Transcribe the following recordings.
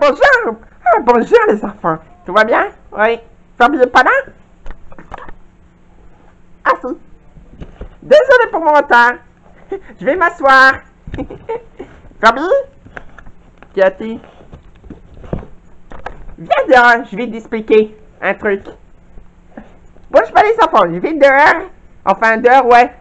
Bonjour! Ah, bonjour les enfants! Tout va bien? Oui. Fabien est pas là? Ah si. Désolé pour mon retard. Je vais m'asseoir. Fabi? Cathy? Viens dehors, je vais t'expliquer un truc. Bouge pas les enfants, je vais dehors. Enfin dehors, ouais.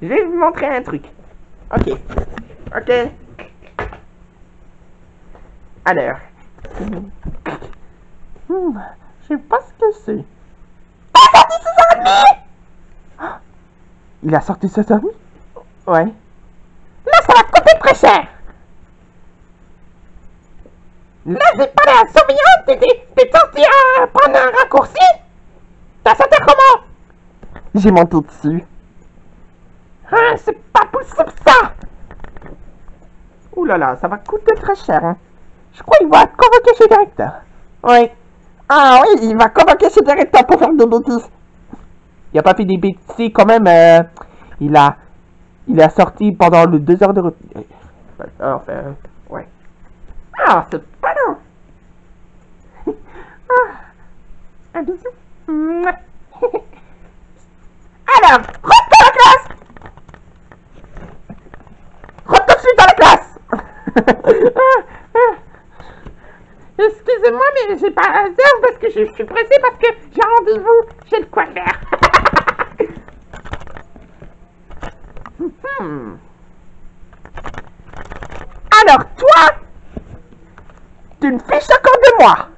Je vais vous montrer un truc. Ok. Ok. Alors. Hmm, je sais pas ce que c'est. Il a sorti ses amis Il a sorti ses amis Ouais. Là, ça va te coûter très cher. Là, j'ai pas la surveillance, t'es t'es sorti à prendre un raccourci? T'as sauté comment? J'ai monté dessus. Ah, c'est pas possible ça Ouh là là, ça va coûter très cher, hein. Je crois qu'il va convoquer chez le directeur. Oui. Ah oui, il va convoquer chez le directeur pour faire des bêtises. Il a pas fait des bêtises quand même. euh, il a, il a sorti pendant le deux heures de route. Enfin, ouais. Ah, c'est pas long. ah, un bisou. Alors, rentre dans la classe. Rentre tout de suite dans la classe. Excusez-moi, mais j'ai pas hasard parce que je suis pressée parce que j'ai rendez-vous chez le coiffeur. Hmm. Alors, toi, tu ne fiches encore de moi.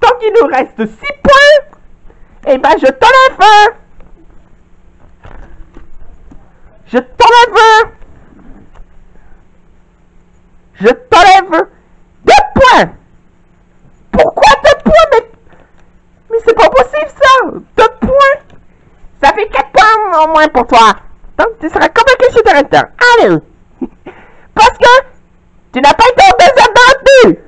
Tant qu'il nous reste 6 points, eh ben je t'enlève. Je t'enlève. Je t'enlève deux points. Pourquoi deux points Mais, mais c'est pas possible ça. Deux points. Ça fait quatre points en moins pour toi. Donc tu seras convaincu chez le directeur. Allez. Parce que tu n'as pas été en deuxième dans le but.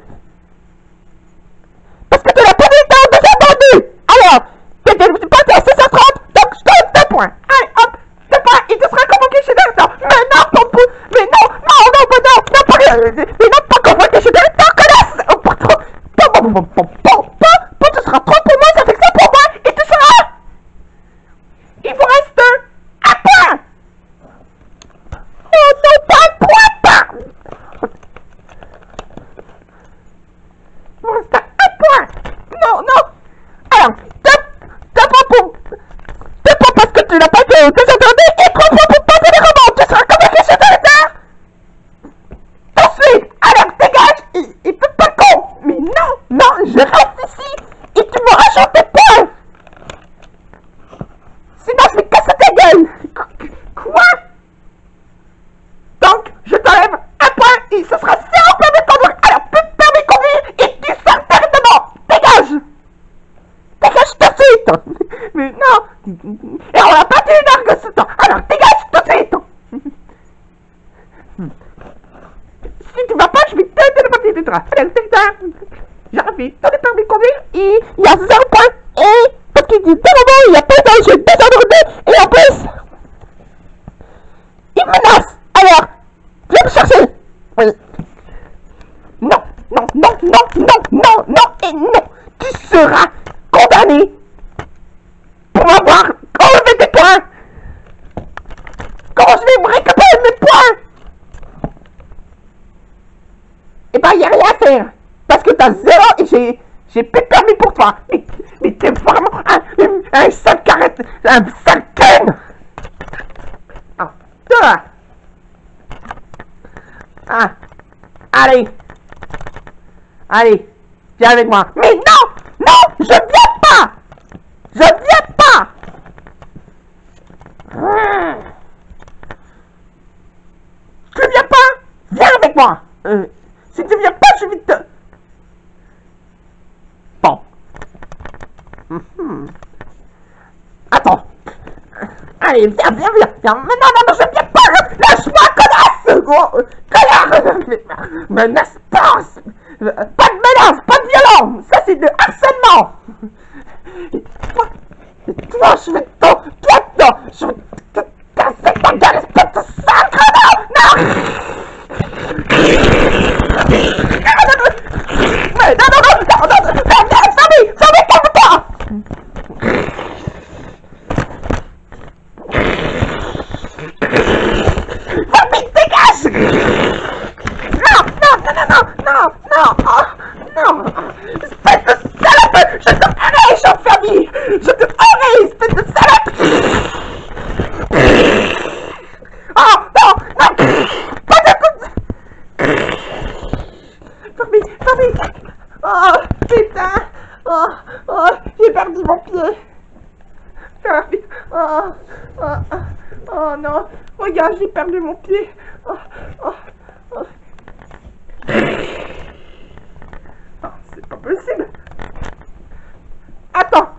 Parce que tu n'as pas été en deuxième dans le but. Alors, tu étais passé à 630, donc je te donne deux points. Allez, hop, deux points, il te sera convoqué chez le directeur. Mais non, ton pou... Mais non, non, non, mais non, non, pas rien. Mais non, pas convoqué chez le directeur, connasse. Oh, pas trop. Pas, pas, pas, pas, pas, pas, pas, tu seras trop pour moi, ça fait que ça pour moi, et tu seras... Il vous reste un point. Oh non, pas un point, pas. Il vous reste un point. Non, non. Alors, deux, deux points pour... Deux points parce que de deux attendez et points pour pas de romans. Tu seras convaincu chez le directeur. Ensuite, alors dégage, il, il peut pas con. Mais non, non, je reste ici et tu me rajoutes des points. Sinon, je vais casser ta gueule. Qu- Quoi? Donc, je t'enlève un point et ce sera zéro permis de conduire. Alors, plus de permis de conduire et tu sors directement. Dégage. Dégage tout de suite. Mais non. Et on va pas tuer une argue ce temps. Alors, dégage tout de suite. Si tu vas pas, je vais te donner le papier de train. J'arrive, tous les permis de conduire et il y a zéro point. Et parce qu'il dit il y a pas de danger, deux heures de route, et en plus, il menace. Alors, viens me chercher. Oui. Non, non, non, non, non, non, non et non. Tu seras condamné pour m'avoir enlevé des points. Comment je vais me récupérer mes points Eh ben, y a rien à faire. Parce que t'as zéro et j'ai... J'ai plus permis pour toi. Mais, t'es vraiment un, un, un sale un sale. Ah. Ah, allez. Allez, viens avec moi. Mais non, non, je viens pas. Je viens pas. Ah. Tu viens pas Viens avec moi Euh, Si tu viens pas, je vais te... Bon. Mhm. Attends. Allez, viens, viens, viens, viens. Mais non, non, non, je viens pas Lâche-moi, connasse Gros connard Menace pas Pas de menace, pas de violence. Ça, c'est de harcèlement. Et toi, et toi, je vais te... Toi, non Je vais te casser ta gueule, espèce de sale connard Non Pas de coup Fermé, fermé Oh, putain Oh, oh, j'ai perdu mon pied Fermé Oh, oh, oh, oh non Regarde, j'ai perdu pied Oh, oh, oh. Oh, c'est pas possible Attends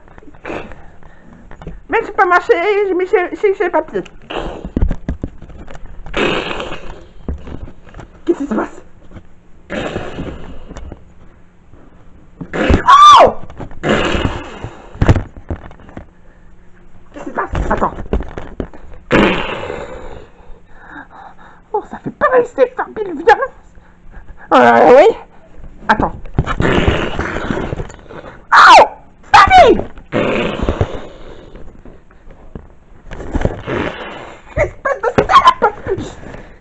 Mais je peux marcher, je mets chez, chez, chez papier. Qu'est-ce qui se passe Oh Qu'est-ce qui se passe Attends. Oh, de violence. Euh, oui. Attends. Oh Famille Espèce de salope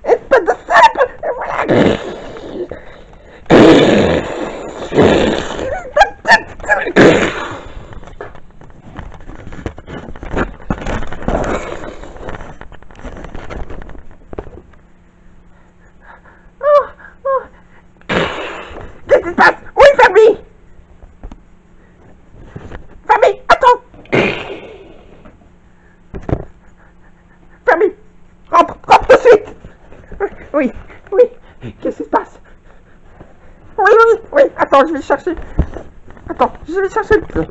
Espèce de salope Et voilà Oh, oh. Qu'est-ce qui se passe Oui, Fabi Fabi, attends Fabi Rentre, rentre tout de suite Oui, oui, qu'est-ce qui se passe Oui, oui, oui, je vais chercher. Attends, je vais chercher le.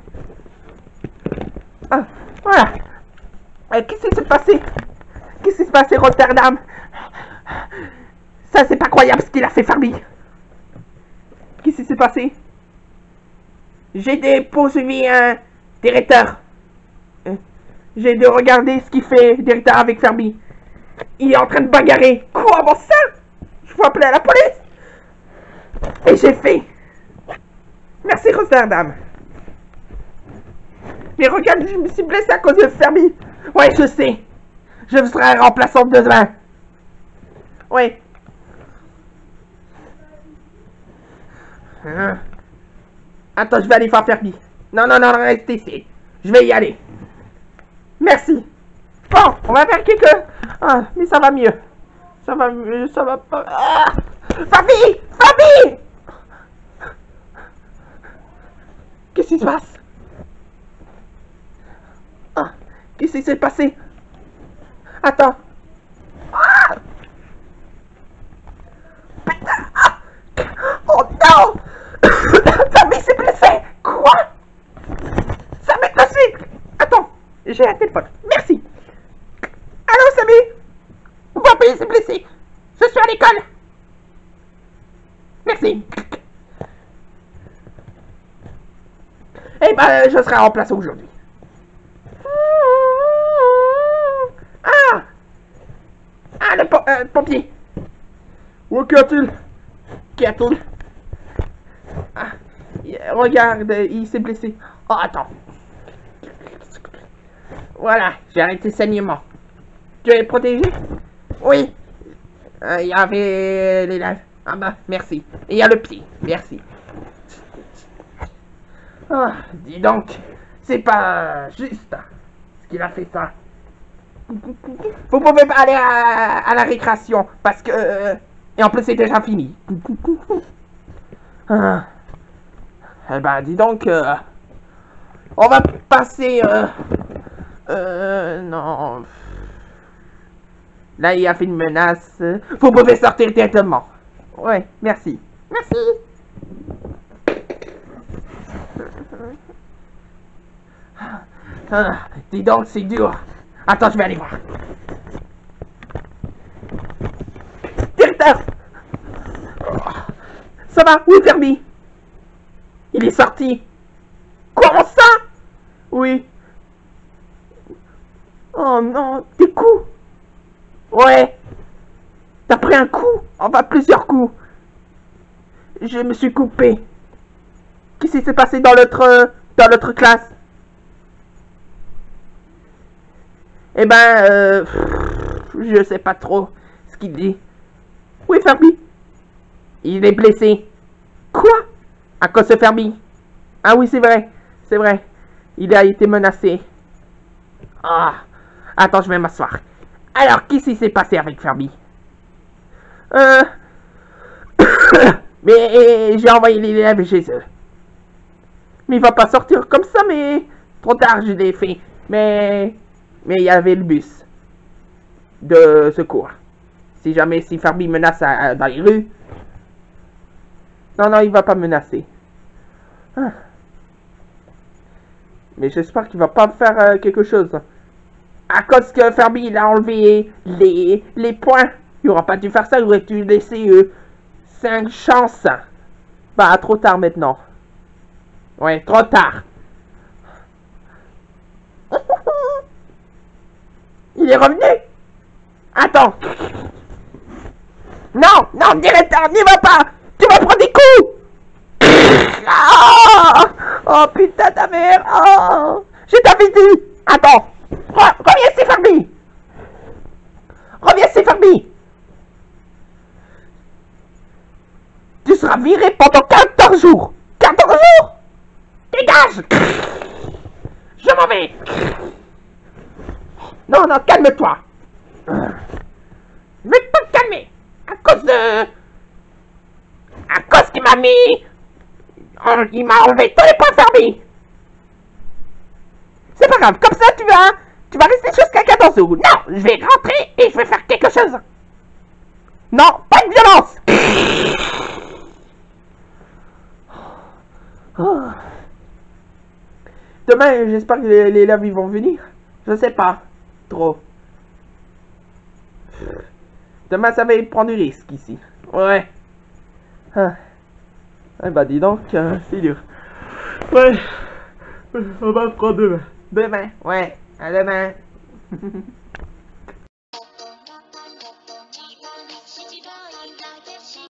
Ah, voilà. Qu'est-ce qui s'est passé? Qu'est-ce qui s'est passé, Rotterdam? Ça, c'est pas croyable ce qu'il a fait, Fabi Qu'est-ce qui s'est passé? J'ai poursuivi un directeur. Euh, J'ai dû regarder ce qu'il fait, directeur avec Fermi. Il est en train de bagarrer. Quoi, bon ça? Je faut appeler à la police. Et j'ai fait. Merci, Rotterdam. Mais regarde, je me suis blessé à cause de Fermi. Ouais, je sais. Je serai remplaçant demain. Ouais. Hein? Attends, je vais aller faire Fermi. Non, non, non, reste ici. Je vais y aller. Merci. Bon, on va faire quelque... Ah, mais ça va mieux. Ça va mieux, ça va pas... Ah Fabi Fabi Qu'est-ce qui se passe? Ah, Qu'est-ce qui s'est passé? Attends. Ah! Putain! Ah! Oh non! Fabi s'est blessé! Quoi? Ça la suite Attends, j'ai un téléphone. Merci. Allô, Samy Papi s'est blessé. Je suis à l'école. Merci. Eh ben, je serai en place aujourd'hui. Ah Ah, le euh, pompier. Où qu'y a-t-il Qu'y a-t-il Ah, regarde, il s'est blessé. Oh, attends. Voilà, j'ai arrêté saignement. Tu es protégé? Oui. Euh, Il y avait les lèvres. Ah bah, merci. Et il y a le pied. Merci. Ah, dis donc, c'est pas juste ce qu'il a fait ça. Vous pouvez pas aller à, la récréation parce que... euh, et en plus, c'est déjà fini. Ah. Eh ben, dis donc, euh, on va passer... Euh, euh, non. Là, il a fait une menace. Vous pouvez sortir directement. Ouais, merci. Merci. Ah, dis donc, c'est dur. Attends, je vais aller voir. Directeur Ça va Où est Il est sorti. Comment ça Oui. Oh non, des coups Ouais. T'as pris un coup? Enfin, plusieurs coups. Je me suis coupé. Qu'est-ce qui s'est passé dans notre, dans notre classe? Eh ben, euh, je sais pas trop ce qu'il dit. Oui, Fermi. Il est blessé. Quoi? À cause de Fermi Ah oui, c'est vrai. C'est vrai. Il a été menacé. Ah. Attends, je vais m'asseoir. Alors, qu'est-ce qui s'est passé avec Fermi? Euh... mais j'ai envoyé l'élève chez eux. Mais il va pas sortir comme ça, mais... Trop tard, je l'ai fait. Mais... Mais il y avait le bus. De secours. Si jamais si Farby menace dans les rues... Non, non, il va pas menacer. Ah. Mais j'espère qu'il va pas faire euh, quelque chose. À cause que Fermi il a enlevé les, les points. Il aura pas dû faire ça, il aurait dû laisser eux 5 chances. Bah, trop tard maintenant. Ouais, trop tard. Il est revenu. Attends. Non, non, directeur, n'y va pas. Tu vas prendre des coups. Oh, oh putain ta mère. Oh Je t'avais dit. Attends. Reviens, c'est Farby Reviens, c'est Farby Tu seras viré pendant 14 jours. 14 jours. Dégage. Je m'en vais Non, non, calme-toi Je vais pas te calmer À cause de... À cause qu'il m'a mis... Il m'a enlevé tous les points Farby C'est pas grave, comme ça tu vas... Tu vas rester jusqu'à 14 août. Non, je vais rentrer et je vais faire quelque chose. Non, pas de violence. Demain, j'espère que les, élèves vont venir. Je sais pas. Trop. Demain, ça va prendre du risque ici. Ouais. Ah. Eh bah dis donc, euh, c'est dur. Ouais. On va prendre demain. Demain, ouais. À demain.